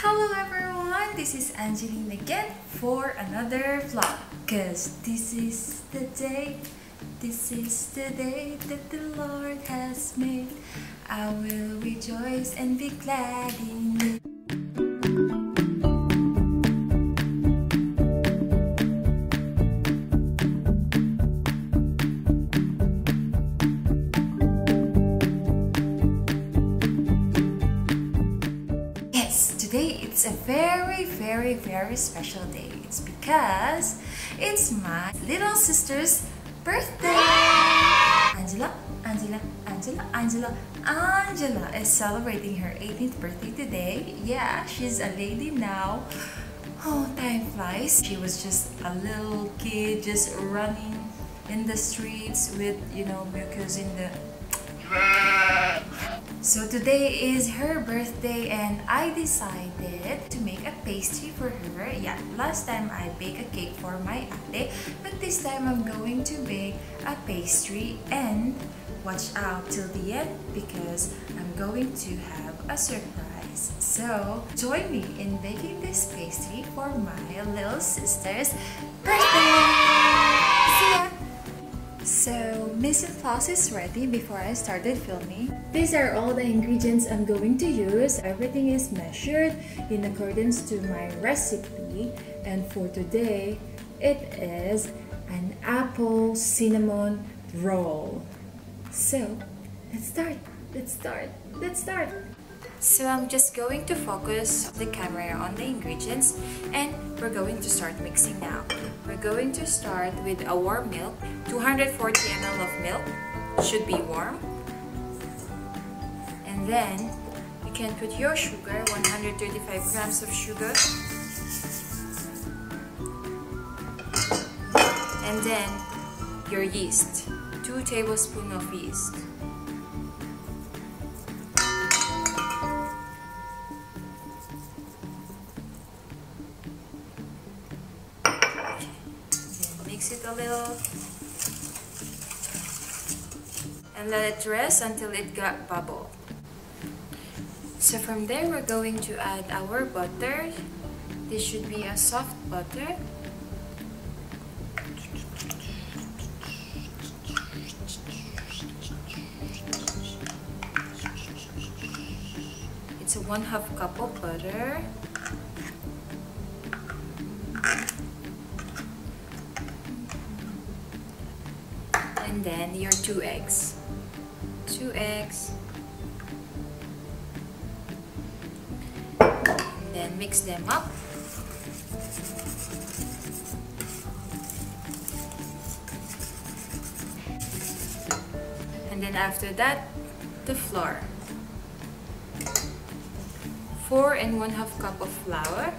Hello everyone, this is Angeline again for another vlog. Cause this is the day, this is the day that the Lord has made. I will rejoice and be glad in it. It's a very, very, very special day. It's because it's my little sister's birthday. Angela, Angela, Angela, Angela, Angela is celebrating her 18th birthday today. Yeah, she's a lady now. Oh, time flies. She was just a little kid just running in the streets with, you know, mucus in the so today is her birthday and I decided to make a pastry for her. Yeah, last time I baked a cake for my ate, but this time I'm going to bake a pastry and watch out till the end because I'm going to have a surprise. So join me in baking this pastry for my little sister's. So, en place is ready before I started filming. These are all the ingredients I'm going to use. Everything is measured in accordance to my recipe. And for today, it is an apple cinnamon roll. So, let's start. Let's start. Let's start. So I'm just going to focus the camera on the ingredients and we're going to start mixing now. We're going to start with a warm milk, 240 ml of milk, should be warm. And then you can put your sugar, 135 grams of sugar. And then your yeast, 2 tablespoons of yeast. And let it rest until it got bubble so from there we're going to add our butter. This should be a soft butter. It's a one half cup of butter and then your two eggs. Two eggs. And then mix them up. And then after that the flour. Four and one half cup of flour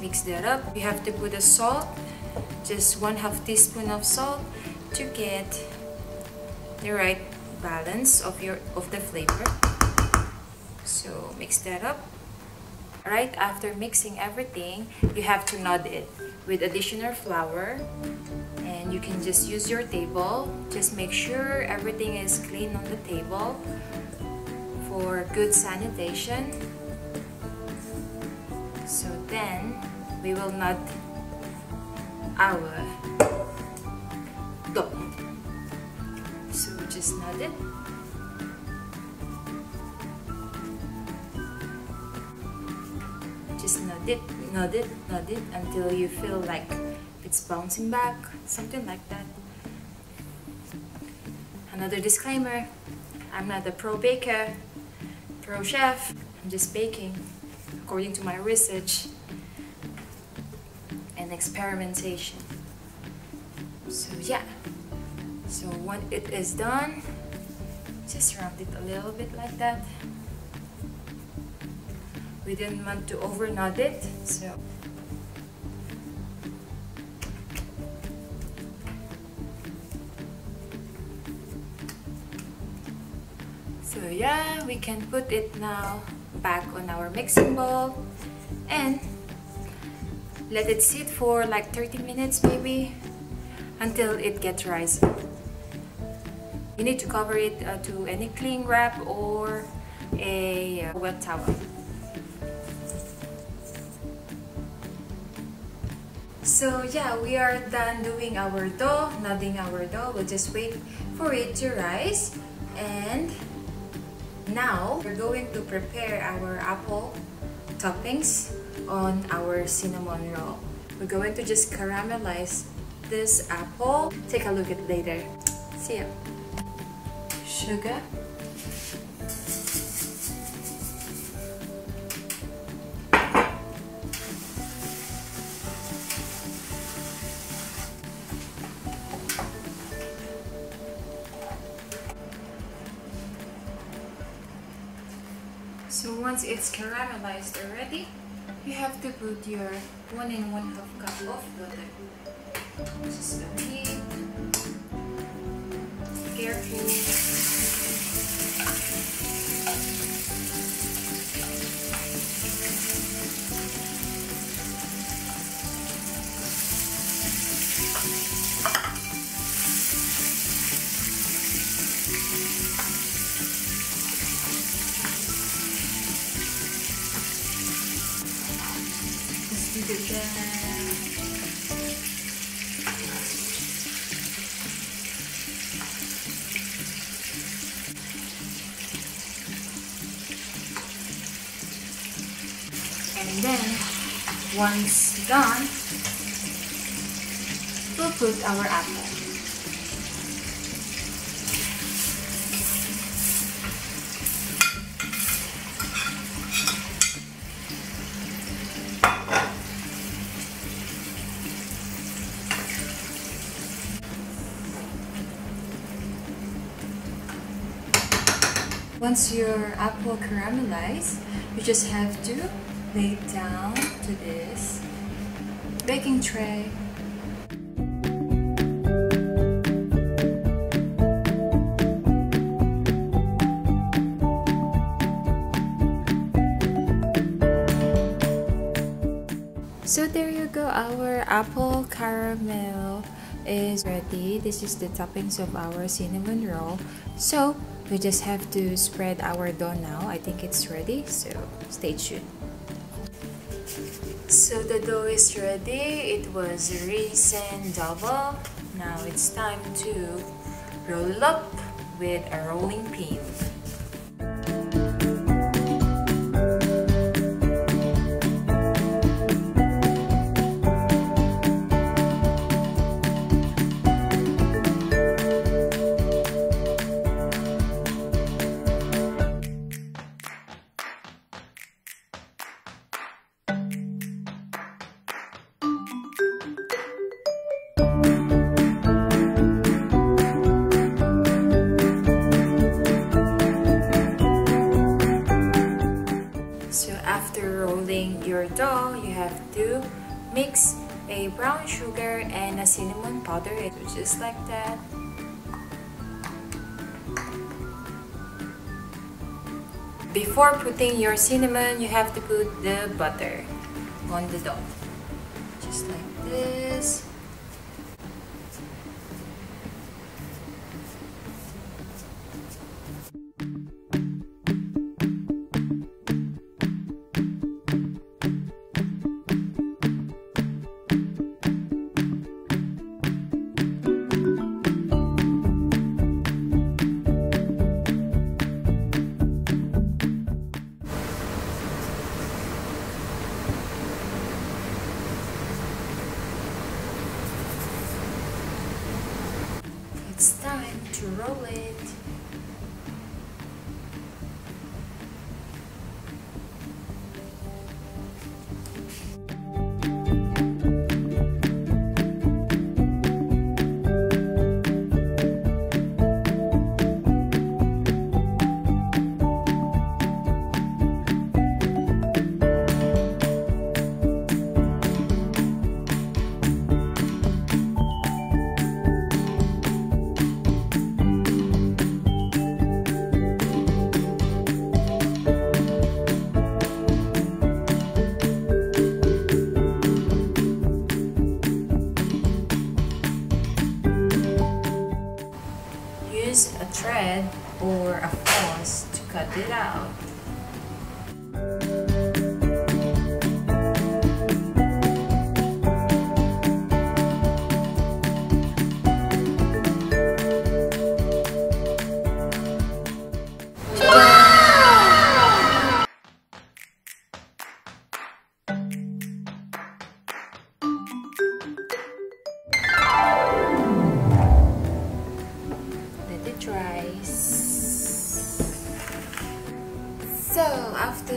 mix that up. You have to put a salt just one half teaspoon of salt to get the right balance of your of the flavor. So mix that up. Right after mixing everything you have to nod it with additional flour and you can just use your table. Just make sure everything is clean on the table for good sanitation so then we will not our dough. So just nod it. Just nod it, nod it, nod it until you feel like it's bouncing back, something like that. Another disclaimer, I'm not a pro baker, pro chef, I'm just baking according to my research and experimentation. So yeah, so when it is done, just round it a little bit like that. We didn't want to over knot it, so. So yeah, we can put it now back on our mixing bowl and let it sit for like 30 minutes maybe until it gets rising. You need to cover it uh, to any cling wrap or a uh, wet towel. So yeah, we are done doing our dough, kneading our dough. We'll just wait for it to rise. And now, we're going to prepare our apple toppings on our cinnamon roll. We're going to just caramelize this apple. Take a look at later. See ya. Sugar. So once it's caramelized already, you have to put your one and one half cup of butter. Just a bit careful. And then, once done, we'll put our apple. Once your apple caramelized, you just have to lay it down to this baking tray. So there you go, our apple caramel is ready. This is the toppings of our cinnamon roll. So we just have to spread our dough now. I think it's ready, so stay tuned. So the dough is ready. It was recent double. Now it's time to roll up with a rolling pin. Your dough, you have to mix a brown sugar and a cinnamon powder. Just like that. Before putting your cinnamon, you have to put the butter on the dough. Just like this. To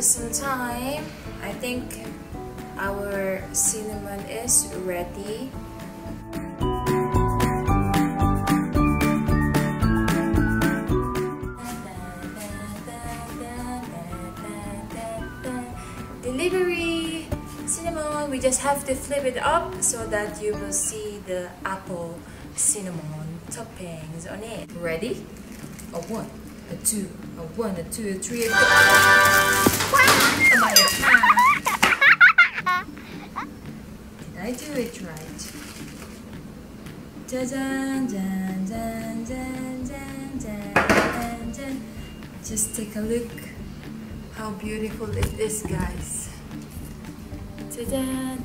some time, I think our cinnamon is ready. Delivery cinnamon. We just have to flip it up so that you will see the apple cinnamon toppings on it. Ready? A one, a two, a one, a two, a three, a four. Did I do it right? Just take a look how beautiful it is, guys. Ta-da,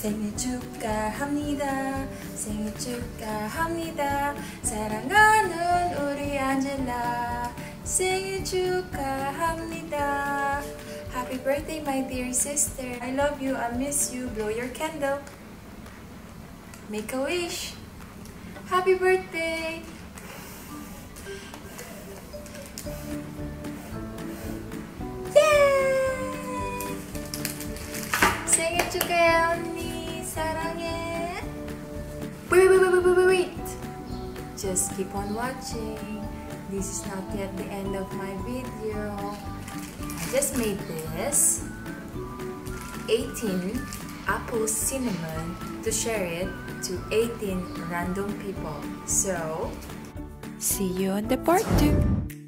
생일 축하합니다. 생일 축하합니다. 사랑하는 우리 안젤라. 생일 축하합니다. Happy birthday, my dear sister. I love you. I miss you. Blow your candle. Make a wish. Happy birthday! Yay! 생일 축하해 언 Just keep on watching. This is not yet the end of my video. I just made this 18 apple cinnamon to share it to 18 random people. So, see you on the part 2.